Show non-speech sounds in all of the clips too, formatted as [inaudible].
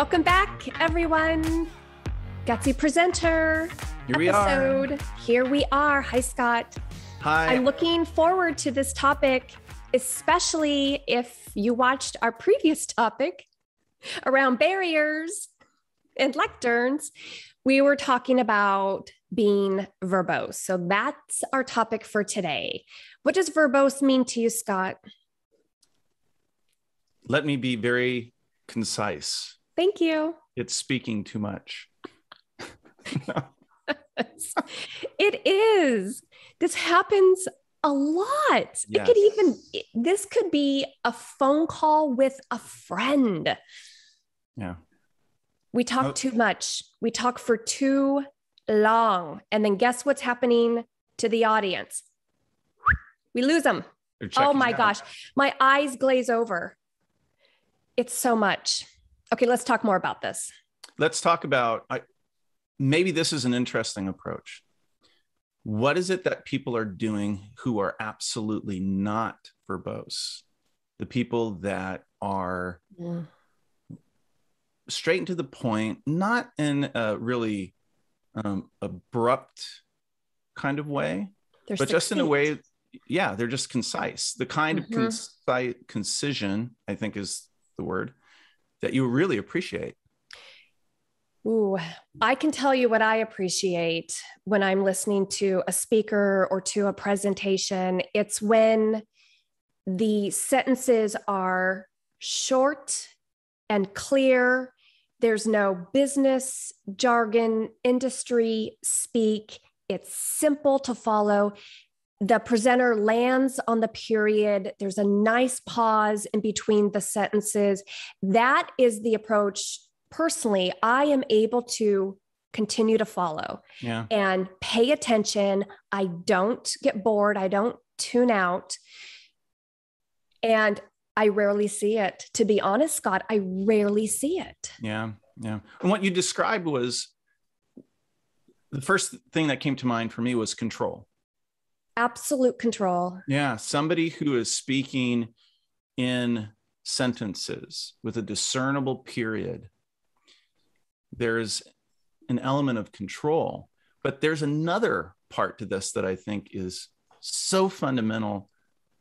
Welcome back, everyone. Gutsy Presenter Here we episode. are. Here we are. Hi, Scott. Hi. I'm looking forward to this topic, especially if you watched our previous topic around barriers and lecterns. We were talking about being verbose. So that's our topic for today. What does verbose mean to you, Scott? Let me be very concise. Thank you. It's speaking too much. [laughs] it is. This happens a lot. It could Yes. even, this could be a phone call with a friend. Yeah. We talk Oh. too much. We talk for too long. And then guess what's happening to the audience? We lose them. Oh my gosh. My eyes glaze over. It's so much. Okay, let's talk more about this. Let's talk about I, maybe this is an interesting approach. What is it that people are doing who are absolutely not verbose? The people that are straight and to the point, not in a really um, abrupt kind of way, They're but just in a way yeah they're just concise the kind Mhm. of concise concision i think is the word that you really appreciate Ooh, I can tell you what I appreciate when I'm listening to a speaker or to a presentation. It's when the sentences are short and clear. There's no business jargon, industry speak. It's simple to follow. The presenter lands on the period. There's a nice pause in between the sentences. That is the approach personally I am able to continue to follow yeah and pay attention. I don't get bored, I don't tune out. And I rarely see it. To be honest, Scott, I rarely see it. yeah yeah and what you described was the first thing that came to mind for me was control Absolute control. yeah somebody who is speaking in sentences with a discernible period there's an element of control but there's another part to this that i think is so fundamental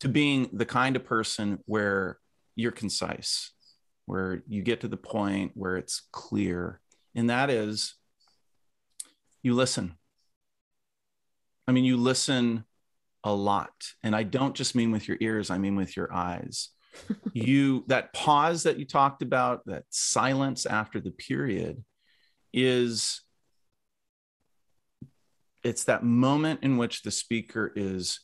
to being the kind of person where you're concise where you get to the point where it's clear and that is you listen i mean you listen a lot. And i don't just mean with your ears i mean with your eyes. You [laughs] that pause that you talked about that silence after the period is it's that moment in which the speaker is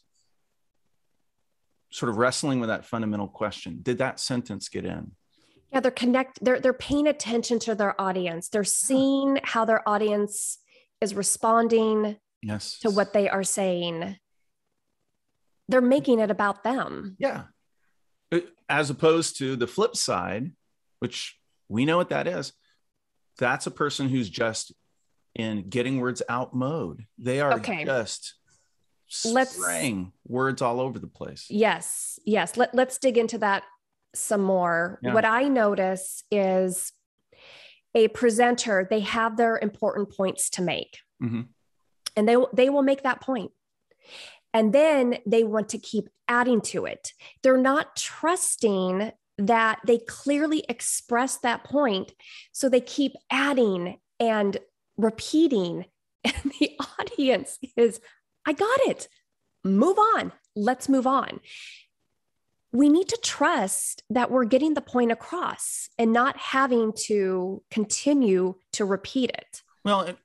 sort of wrestling with that fundamental question did that sentence get in? Yeah, they're connect they're they're paying attention to their audience. They're seeing how their audience is responding yes. to what they are saying. They're making it about them. yeah Uh, as opposed to the flip side which we know what that is that's a person who's just in getting words out mode they are Okay. just Let's- spraying words all over the place Yes, yes. Let, let's dig into that some more. Yeah. What I notice is a presenter, they have their important points to make, Mhm. and they, they will make that point. And then they want to keep adding to it. They're not trusting that they clearly express that point. So they keep adding and repeating. [laughs] And the audience is, I got it. Move on. Let's move on. We need to trust that we're getting the point across and not having to continue to repeat it. Well,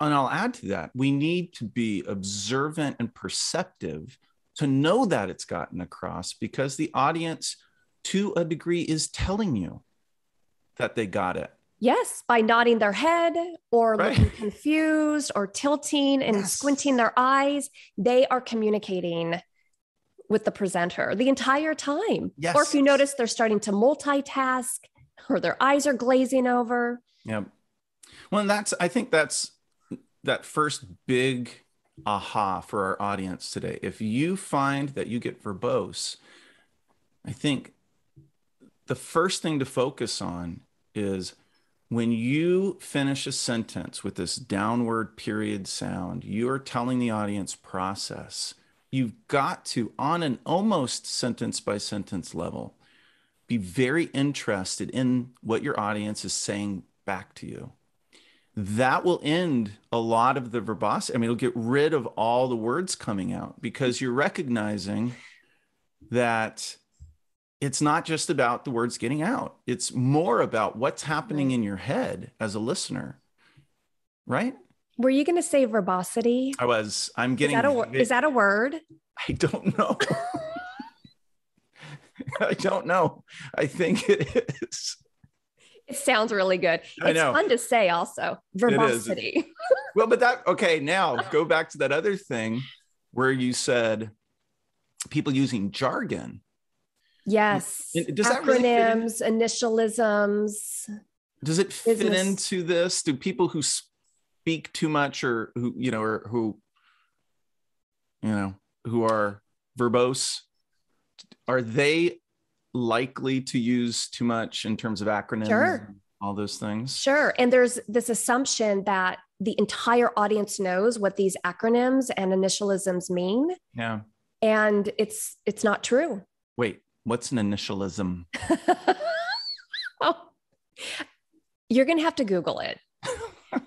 and, I'll add to that. We need to be observant and perceptive to know that it's gotten across because the audience, to a degree, is telling you that they got it. Yes, by nodding their head or Right. looking confused or tilting and Yes. squinting their eyes, they are communicating with the presenter the entire time. Yes. Or if you notice they're starting to multitask or their eyes are glazing over. Yeah. Well, and that's, I think that's that first big aha for our audience today. If you find that you get verbose, I think the first thing to focus on is when you finish a sentence with this downward period sound, you're telling the audience process. You've got to, on an almost sentence by sentence level, be very interested in what your audience is saying back to you. That will end a lot of the verbosity. I mean, it'll get rid of all the words coming out because you're recognizing that it's not just about the words getting out, it's more about what's happening in your head as a listener, right? Were you going to say verbosity? I was. I'm getting. Is that a, is that a word? I don't know. [laughs] I don't know. I think it is. It sounds really good. I It's know. fun to say also. Verbosity. [laughs] Well, but that okay. Now go back to that other thing where you said people using jargon. yes. Does that really? Acronyms, initialisms. Does it fit Business. into this? Do people who speak too much or who you know or who you know who are verbose are they likely to use too much in terms of acronyms Sure. all those things Sure. And there's this assumption that the entire audience knows what these acronyms and initialisms mean. yeah And it's it's not true. wait what's an initialism [laughs] oh, you're gonna have to Google it. [laughs]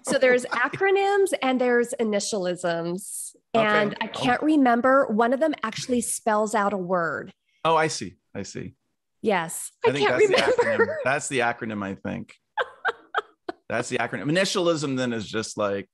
So there's acronyms and there's initialisms. Okay. And I can't remember. One of them actually spells out a word. oh i see i see Yes. i, I, think can't that's the acronym remember. that's the acronym i think [laughs] that's the acronym initialism then is just like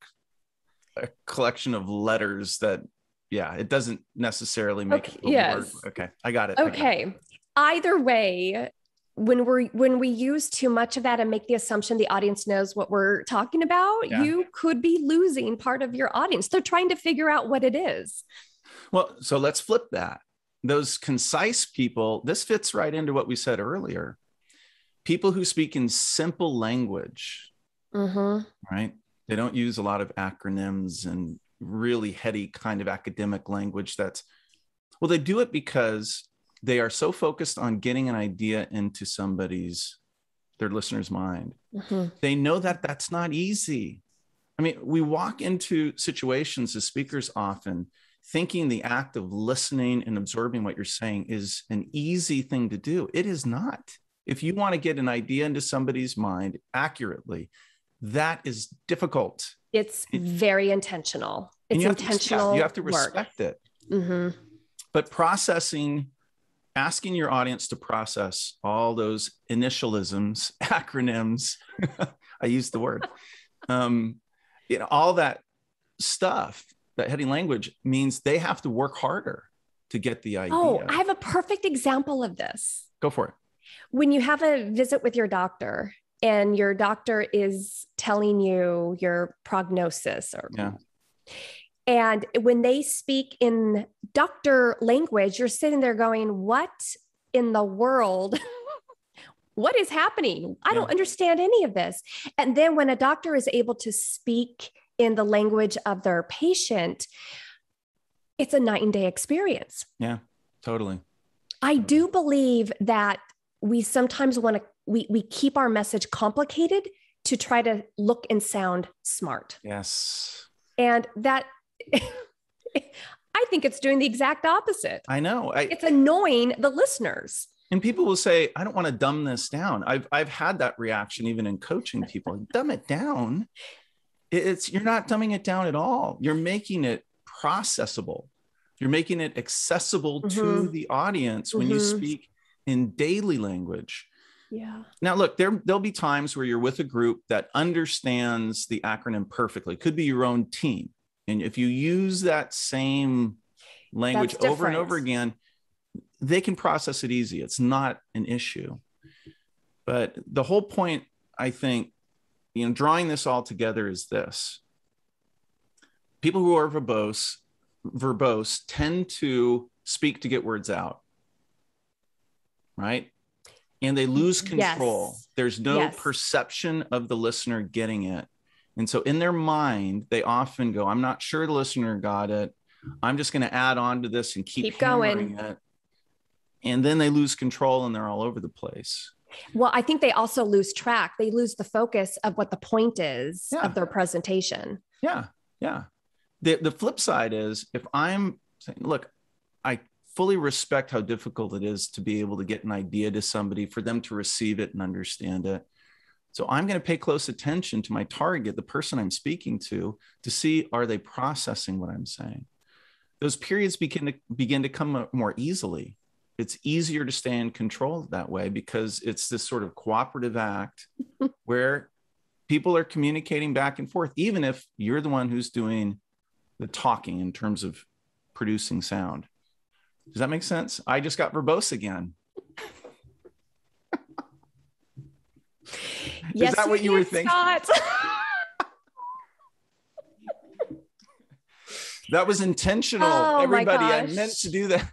a collection of letters that yeah it doesn't necessarily make Okay, it word. yes. okay i got it I got it. Okay. Either way, when we're when we use too much of that and make the assumption the audience knows what we're talking about, Yeah. you could be losing part of your audience. They're trying to figure out what it is. Well, so let's flip that. Those concise people, this fits right into what we said earlier. People who speak in simple language, Mhm. right? They don't use a lot of acronyms and really heady kind of academic language that's, well, they do it because they are so focused on getting an idea into somebody's, their listener's mind Mhm. they know that that's not easy. I mean, we walk into situations as speakers often thinking the act of listening and absorbing what you're saying is an easy thing to do. It is not. If you want to get an idea into somebody's mind accurately, that is difficult. It's It- very intentional. And It's you have to- intentional. you have to work. respect it. Mhm. But processing, asking your audience to process all those initialisms, [laughs] acronyms, [laughs] I used the word, um, you know, all that stuff, that heading language means they have to work harder to get the oh, idea. Oh, I have a perfect example of this. Go for it. when you have a visit with your doctor and your doctor is telling you your prognosis or Yeah. and when they speak in doctor language you're sitting there going what in the world [laughs] what is happening i don't understand any of this and then when a doctor is able to speak in the language of their patient it's a night and day experience Yeah, Totally. I do believe that we sometimes want to we we keep our message complicated to try to look and sound smart. Yes. And that [laughs] I think it's doing the exact opposite. I know. I, It's annoying the listeners. and people will say, I don't want to dumb this down. I've I've had that reaction even in coaching people. dumb it down. It- It's you're not dumbing it down at all. You're making it processable. You're making it accessible to Mhm. the audience when you Mhm. speak in daily language. Yeah. Now, look, there there'll be times where you're with a group that understands the acronym perfectly. Could be your own team, and if you use that same language over and over again, they can process it easy. It's not an issue. But the whole point, I think, you know, drawing this all together is this: people who are verbose, verbose tend to speak to get words out, right? And they lose Yes. control. There's no Yes. perception of the listener getting it. And so in their mind, they often go, I'm not sure the listener got it. I'm just going to add on to this and keep, Keep going. it. And then they lose control and they're all over the place. Well, I think they also lose track. They lose the focus of what the point is Yeah. of their presentation. Yeah, yeah. The the flip side is if I'm saying, look, I fully respect how difficult it is to be able to get an idea to somebody for them to receive it and understand it. So I'm going to pay close attention to my target, the person I'm speaking to, to see are they processing what I'm saying. Those periods begin to begin to come more easily. It's easier to stay in control that way because it's this sort of cooperative act [laughs] where people are communicating back and forth, even if you're the one who's doing the talking in terms of producing sound. Does that make sense? I just got verbose again. Yes, Is that what you were thinking? [laughs] That was intentional. Oh, Everybody, I meant to do that.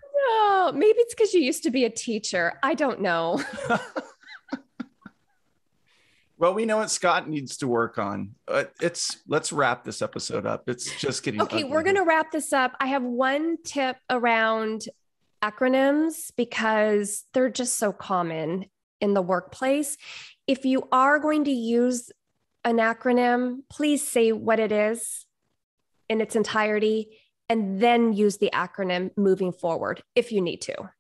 Maybe it's because you used to be a teacher. I don't know. [laughs] Well, we know what Scott needs to work on. Uh, it's let's wrap this episode up. It's just getting Okay, ugly we're gonna wrap this up. I have one tip around acronyms because they're just so common in the workplace. If you are going to use an acronym, please say what it is in its entirety and then use the acronym moving forward if you need to.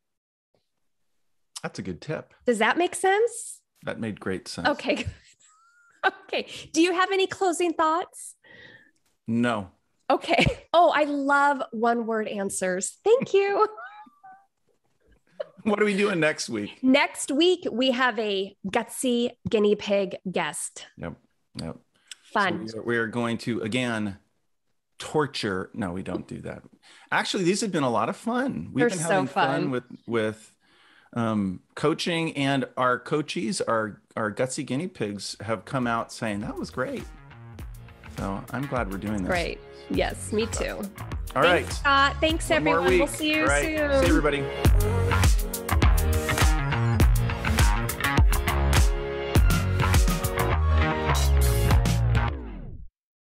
That's a good tip. Does that make sense? That made great sense. Okay. [laughs] okay. Do you have any closing thoughts? No. Okay. Oh, I love one word answers. Thank you. [laughs] What are we doing next week? Next week, we have a gutsy guinea pig guest. Yep. Yep. Fun. So we are, we are going to again torture. No, we don't do that. Actually, these have been a lot of fun. We've They're been so having fun. with with um, coaching, and our coaches, our our gutsy guinea pigs, have come out saying that was great. So I'm glad we're doing this. Great. Yes, me too. All Thanks, right. Scott. Thanks, One everyone. We'll see you right. soon. See everybody.